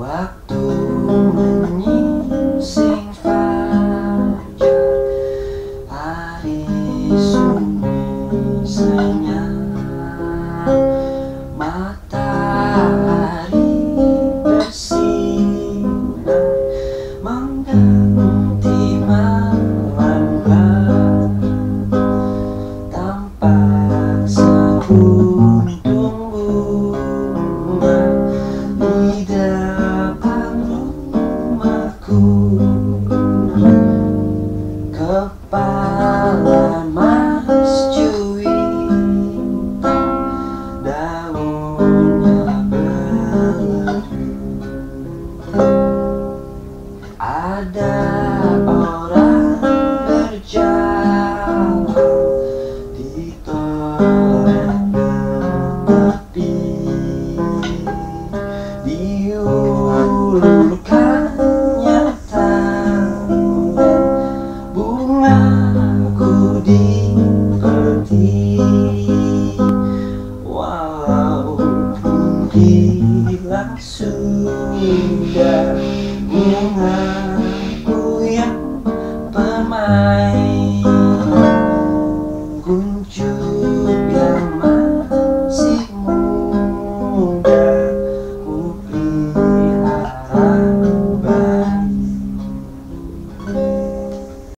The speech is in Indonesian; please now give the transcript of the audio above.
Waktu rumahku Kepala Mas Juwita Daunnya berlalu Ada orang berjalan bila sudah mengaku yang pemain kunci